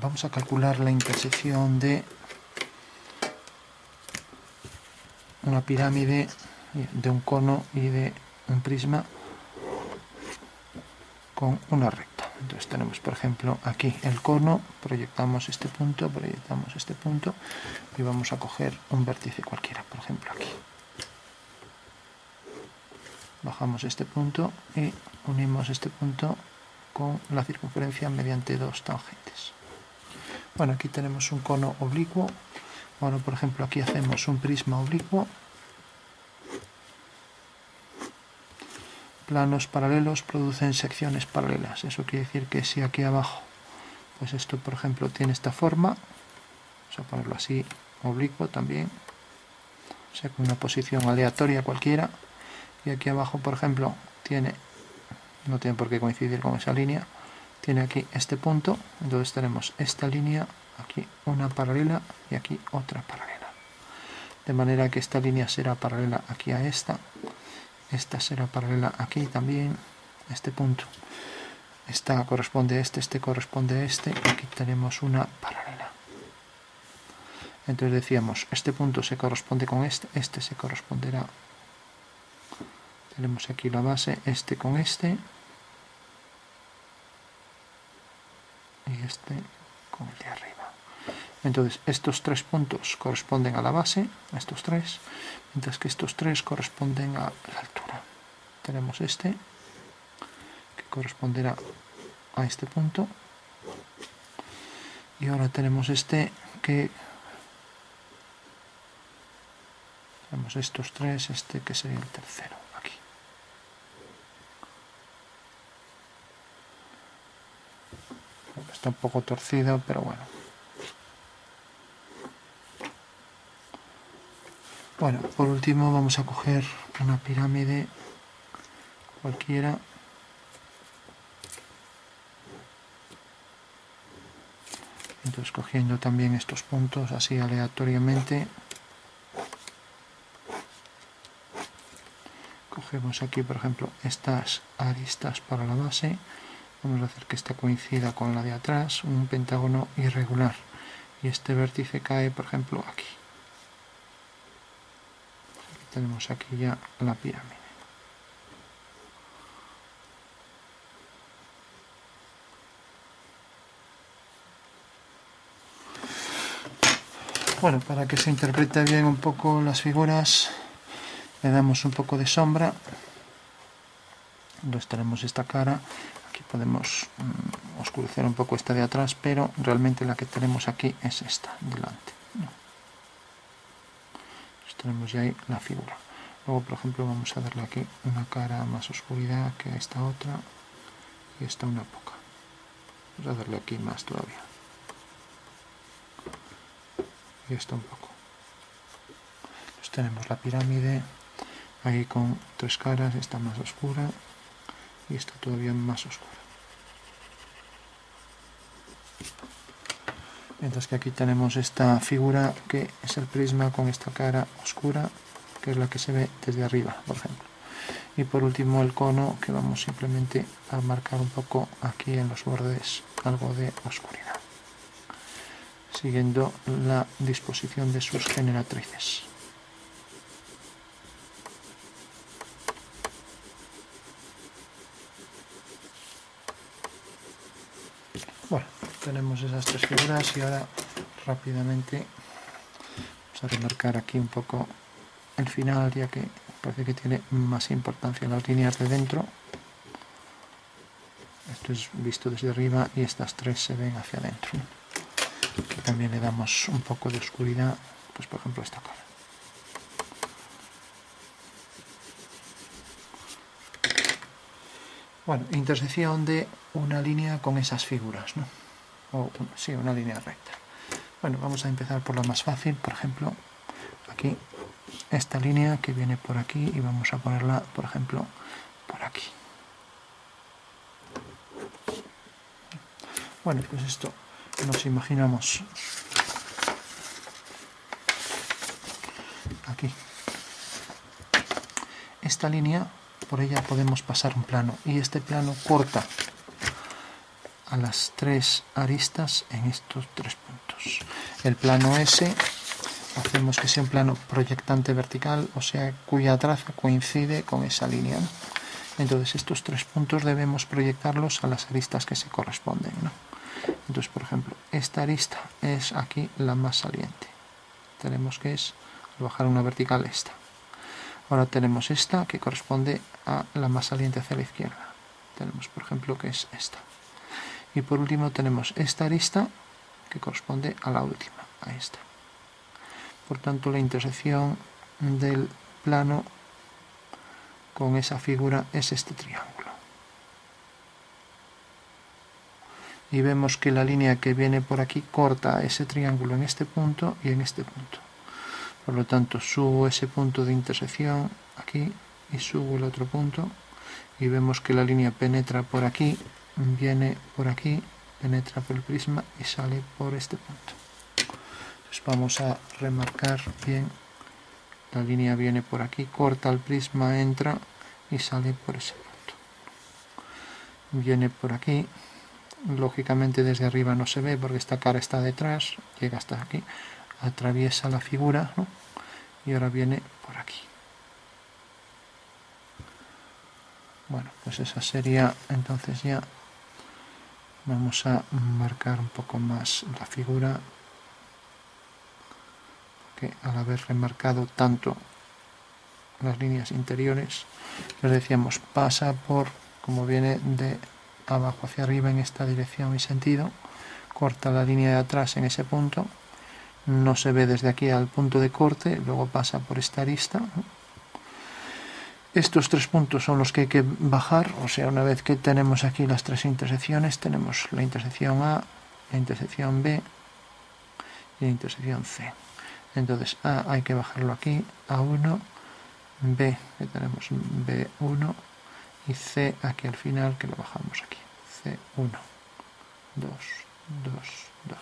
vamos a calcular la intersección de una pirámide de un cono y de un prisma con una recta. Entonces tenemos, por ejemplo, aquí el cono, proyectamos este punto, proyectamos este punto y vamos a coger un vértice cualquiera, por ejemplo aquí. Bajamos este punto y unimos este punto con la circunferencia mediante dos tangentes. Bueno, aquí tenemos un cono oblicuo. Bueno, por ejemplo, aquí hacemos un prisma oblicuo planos paralelos producen secciones paralelas. Eso quiere decir que si aquí abajo, pues esto por ejemplo tiene esta forma, vamos a ponerlo así, oblicuo también, o sea con una posición aleatoria cualquiera, y aquí abajo por ejemplo tiene, no tiene por qué coincidir con esa línea, tiene aquí este punto, entonces tenemos esta línea, aquí una paralela y aquí otra paralela. De manera que esta línea será paralela aquí a esta, esta será paralela aquí también, este punto. Esta corresponde a este, este corresponde a este, aquí tenemos una paralela. Entonces decíamos, este punto se corresponde con este, este se corresponderá. Tenemos aquí la base, este con este. Este con el de arriba. Entonces, estos tres puntos corresponden a la base, estos tres, mientras que estos tres corresponden a la altura. Tenemos este, que corresponderá a este punto, y ahora tenemos este que tenemos estos tres, este que sería el tercero, Está un poco torcido, pero bueno. Bueno, por último vamos a coger una pirámide cualquiera. Entonces cogiendo también estos puntos así aleatoriamente. Cogemos aquí, por ejemplo, estas aristas para la base. Vamos a hacer que esta coincida con la de atrás, un pentágono irregular. Y este vértice cae, por ejemplo, aquí tenemos aquí ya la pirámide. Bueno, para que se interprete bien un poco las figuras, le damos un poco de sombra. Entonces tenemos esta cara, aquí podemos mm, oscurecer un poco esta de atrás, pero realmente la que tenemos aquí es esta, delante tenemos ya ahí la figura. Luego por ejemplo vamos a darle aquí una cara más oscuridad que a esta otra y esta una poca. Vamos a darle aquí más todavía. Y esta un poco. Entonces tenemos la pirámide ahí con tres caras esta más oscura y esta todavía más oscura. Mientras que aquí tenemos esta figura que es el prisma con esta cara oscura que es la que se ve desde arriba por ejemplo. Y por último el cono que vamos simplemente a marcar un poco aquí en los bordes algo de oscuridad siguiendo la disposición de sus generatrices bueno tenemos esas tres figuras y ahora rápidamente vamos a remarcar aquí un poco el final ya que parece que tiene más importancia las líneas de dentro. Esto es visto desde arriba y estas tres se ven hacia adentro. Aquí también le damos un poco de oscuridad pues por ejemplo esta cara. Bueno, intersección de una línea con esas figuras ¿no? O sí, una línea recta. Bueno, vamos a empezar por la más fácil, por ejemplo, aquí, esta línea que viene por aquí y vamos a ponerla, por ejemplo, por aquí. Bueno, pues esto nos imaginamos aquí. Esta línea, por ella podemos pasar un plano y este plano corta a las tres aristas en estos tres puntos. El plano S hacemos que sea un plano proyectante vertical, o sea, cuya traza coincide con esa línea. Entonces estos tres puntos debemos proyectarlos a las aristas que se corresponden. Entonces, por ejemplo, esta arista es aquí la más saliente. Tenemos que es, bajar una vertical, esta. Ahora tenemos esta que corresponde a la más saliente hacia la izquierda. Tenemos, por ejemplo, que es esta. Y por último tenemos esta arista que corresponde a la última, a esta. Por tanto, la intersección del plano con esa figura es este triángulo. Y vemos que la línea que viene por aquí corta ese triángulo en este punto y en este punto. Por lo tanto, subo ese punto de intersección aquí y subo el otro punto y vemos que la línea penetra por aquí, viene por aquí, penetra por el prisma y sale por este punto. Entonces vamos a remarcar bien la línea viene por aquí, corta el prisma, entra y sale por ese punto. Viene por aquí, lógicamente desde arriba no se ve porque esta cara está detrás, llega hasta aquí, atraviesa la figura y ahora viene por aquí. Bueno, pues esa sería entonces ya vamos a marcar un poco más la figura que al haber remarcado tanto las líneas interiores les decíamos pasa por como viene de abajo hacia arriba en esta dirección y sentido corta la línea de atrás en ese punto no se ve desde aquí al punto de corte luego pasa por esta arista estos tres puntos son los que hay que bajar o sea una vez que tenemos aquí las tres intersecciones tenemos la intersección A la intersección B y la intersección C entonces A hay que bajarlo aquí, A1, B, que tenemos B1 y C aquí al final que lo bajamos aquí, C1, 2, 2, 2.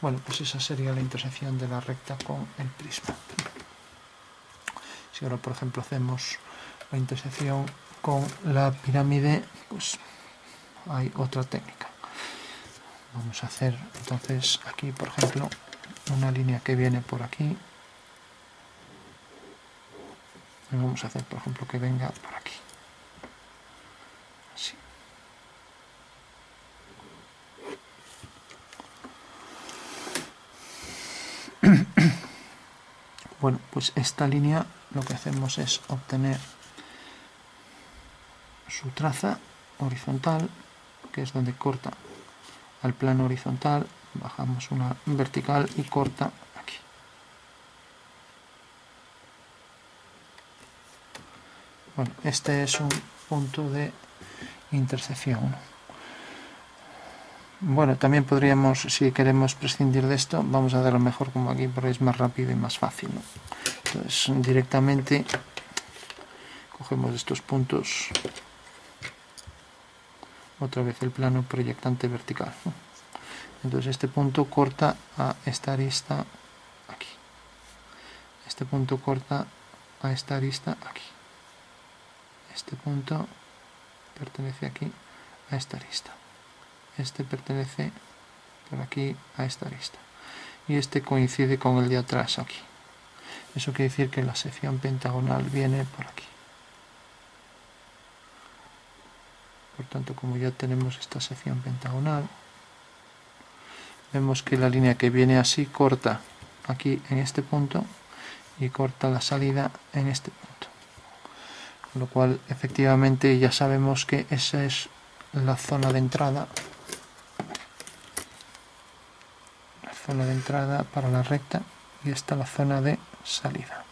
Bueno, pues esa sería la intersección de la recta con el prisma. Si ahora, por ejemplo, hacemos la intersección con la pirámide, pues hay otra técnica. Vamos a hacer entonces aquí, por ejemplo, una línea que viene por aquí. Vamos a hacer por ejemplo que venga por aquí. Así. Bueno pues esta línea lo que hacemos es obtener su traza horizontal que es donde corta al plano horizontal bajamos una vertical y corta aquí. Bueno, este es un punto de intersección. Bueno, también podríamos, si queremos prescindir de esto, vamos a darlo mejor como aquí porque es más rápido y más fácil. Entonces, directamente cogemos estos puntos, otra vez el plano proyectante vertical. Entonces este punto corta a esta arista aquí. Este punto corta a esta arista aquí. Este punto pertenece aquí a esta arista. Este pertenece por aquí a esta arista. Y este coincide con el de atrás aquí eso quiere decir que la sección pentagonal viene por aquí. Por tanto como ya tenemos esta sección pentagonal vemos que la línea que viene así corta aquí en este punto y corta la salida en este punto. Con lo cual efectivamente ya sabemos que esa es la zona de entrada la zona de entrada para la recta y esta la zona de salida.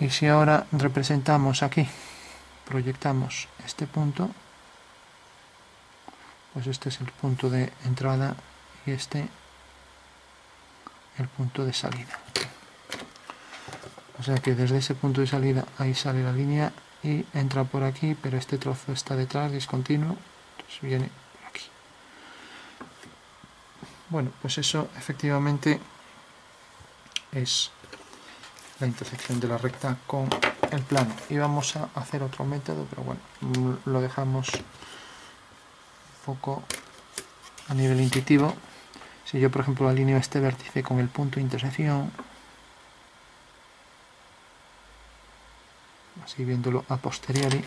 Y si ahora representamos aquí proyectamos este punto pues este es el punto de entrada y este el punto de salida. O sea que desde ese punto de salida ahí sale la línea y entra por aquí pero este trozo está detrás discontinuo entonces viene por aquí. Bueno pues eso efectivamente es la intersección de la recta con el plano y vamos a hacer otro método pero bueno lo dejamos poco a nivel intuitivo. Si yo, por ejemplo, alineo este vértice con el punto de intersección, así viéndolo a posteriori,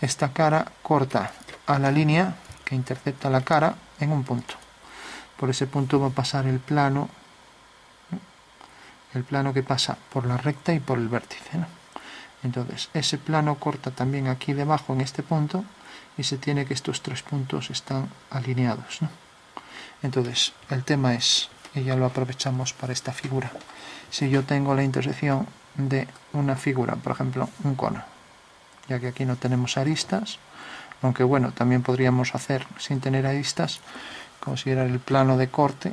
esta cara corta a la línea que intercepta la cara en un punto. Por ese punto va a pasar el plano, el plano que pasa por la recta y por el vértice. Entonces, ese plano corta también aquí debajo en este punto y se tiene que estos tres puntos están alineados. Entonces, el tema es, y ya lo aprovechamos para esta figura, si yo tengo la intersección de una figura, por ejemplo, un cono, ya que aquí no tenemos aristas, aunque bueno, también podríamos hacer sin tener aristas, considerar el plano de corte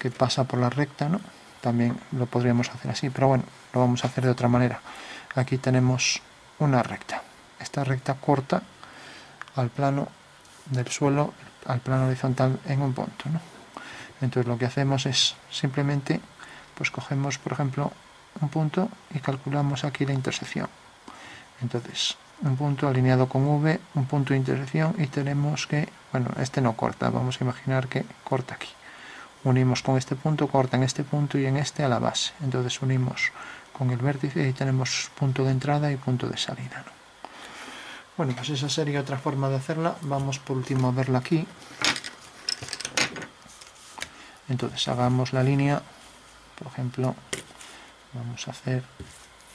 que pasa por la recta, ¿no? También lo podríamos hacer así, pero bueno, lo vamos a hacer de otra manera. Aquí tenemos una recta. Esta recta corta al plano del suelo, al plano horizontal en un punto. ¿no? Entonces lo que hacemos es simplemente, pues cogemos por ejemplo un punto y calculamos aquí la intersección. Entonces, un punto alineado con V, un punto de intersección y tenemos que, bueno, este no corta, vamos a imaginar que corta aquí. Unimos con este punto, corta en este punto y en este a la base. Entonces unimos con el vértice y tenemos punto de entrada y punto de salida. ¿no? Bueno, pues esa sería otra forma de hacerla. Vamos por último a verla aquí. Entonces hagamos la línea, por ejemplo, vamos a hacer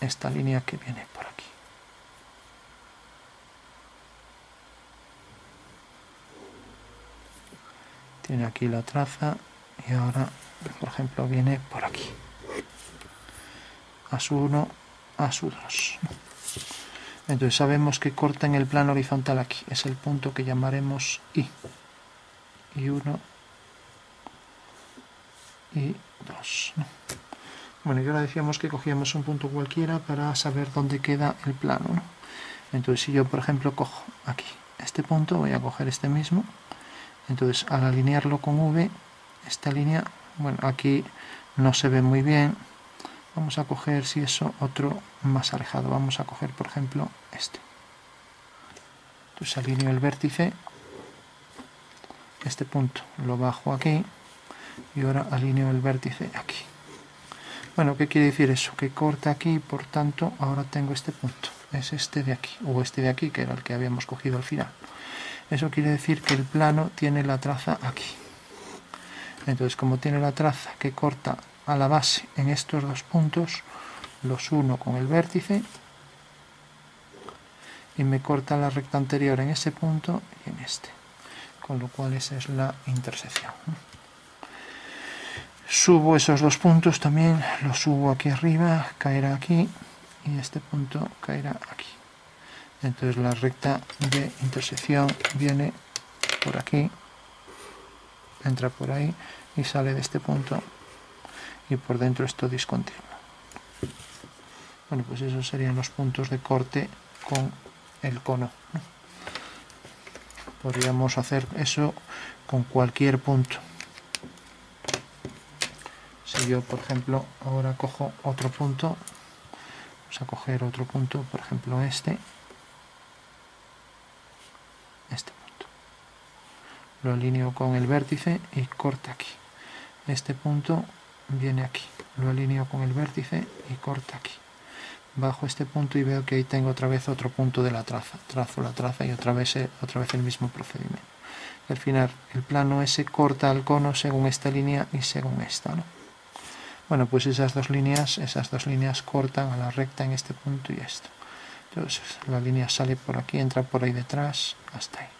esta línea que viene por aquí. Tiene aquí la traza y ahora, por ejemplo, viene por aquí. A su 1, a su 2. Entonces sabemos que corta en el plano horizontal aquí. Es el punto que llamaremos I. Y 1 y 2. Bueno, y ahora decíamos que cogíamos un punto cualquiera para saber dónde queda el plano. Entonces si yo, por ejemplo, cojo aquí este punto, voy a coger este mismo. Entonces al alinearlo con V, esta línea, bueno, aquí no se ve muy bien, vamos a coger si eso otro más alejado. Vamos a coger por ejemplo este. Entonces alineo el vértice. Este punto lo bajo aquí y ahora alineo el vértice aquí. Bueno, ¿qué quiere decir eso? que corta aquí por tanto ahora tengo este punto. Es este de aquí o este de aquí que era el que habíamos cogido al final. Eso quiere decir que el plano tiene la traza aquí entonces como tiene la traza que corta a la base en estos dos puntos, los uno con el vértice y me corta la recta anterior en ese punto y en este, con lo cual esa es la intersección. Subo esos dos puntos también, los subo aquí arriba, caerá aquí y este punto caerá aquí. Entonces la recta de intersección viene por aquí, entra por ahí y sale de este punto y por dentro esto discontinuo. Bueno, pues esos serían los puntos de corte con el cono. Podríamos hacer eso con cualquier punto. Si yo, por ejemplo, ahora cojo otro punto, vamos a coger otro punto, por ejemplo este, punto. Lo alineo con el vértice y corta aquí. Este punto viene aquí, lo alineo con el vértice y corta aquí. Bajo este punto y veo que ahí tengo otra vez otro punto de la traza. Trazo la traza y otra vez, otra vez el mismo procedimiento. al final el plano S corta el cono según esta línea y según esta. ¿no? Bueno, pues esas dos líneas, esas dos líneas cortan a la recta en este punto y esto. Entonces la línea sale por aquí, entra por ahí detrás, hasta ahí.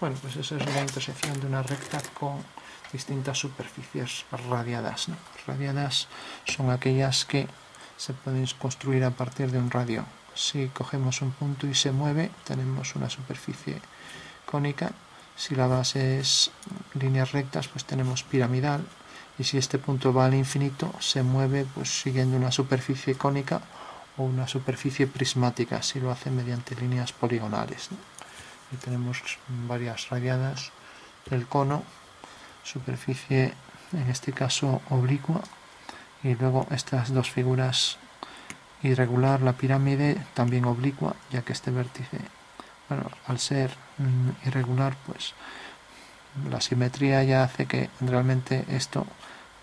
Bueno, pues esa es la intersección de una recta con distintas superficies radiadas. Radiadas son aquellas que se pueden construir a partir de un radio. Si cogemos un punto y se mueve, tenemos una superficie cónica. Si la base es líneas rectas, pues tenemos piramidal. Y si este punto va al infinito, se mueve pues siguiendo una superficie cónica o una superficie prismática, si lo hace mediante líneas poligonales. Y tenemos varias radiadas del cono superficie en este caso oblicua y luego estas dos figuras irregular la pirámide también oblicua ya que este vértice bueno, al ser mm, irregular, pues la simetría ya hace que realmente esto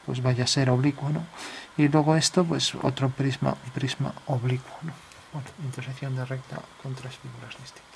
pues vaya a ser oblicuo, ¿no? Y luego esto, pues otro prisma, prisma oblicuo, ¿no? Bueno, intersección de recta con tres figuras distintas.